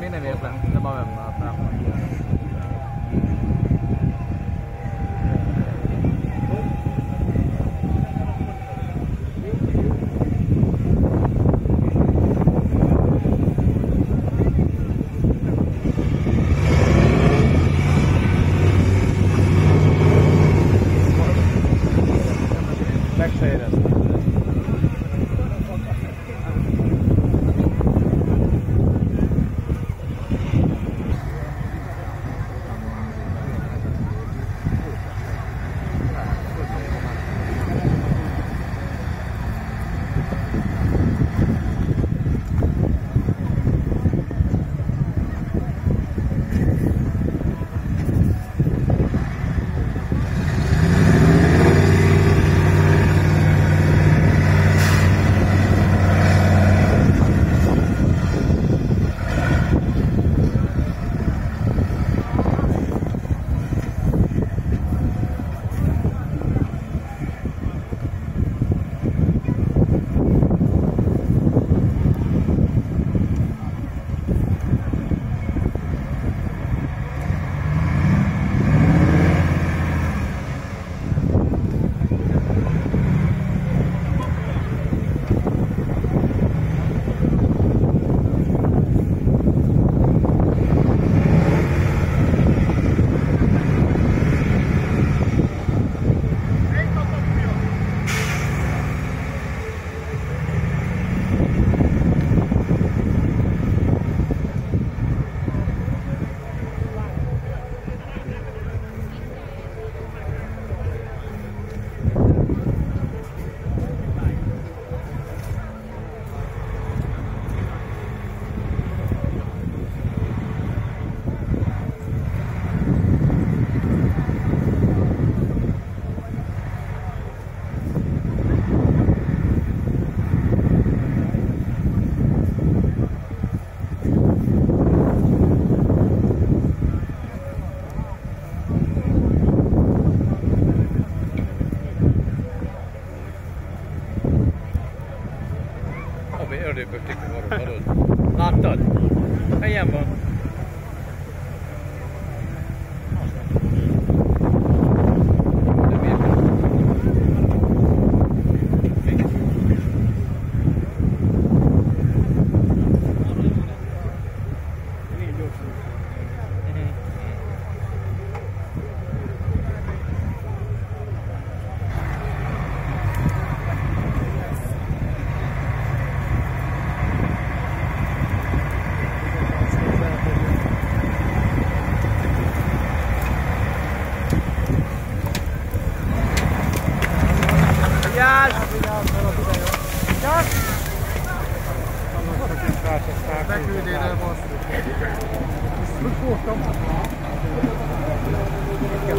Mina vet den, det är bara en go through.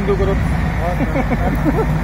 बंदूक करत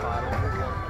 bottom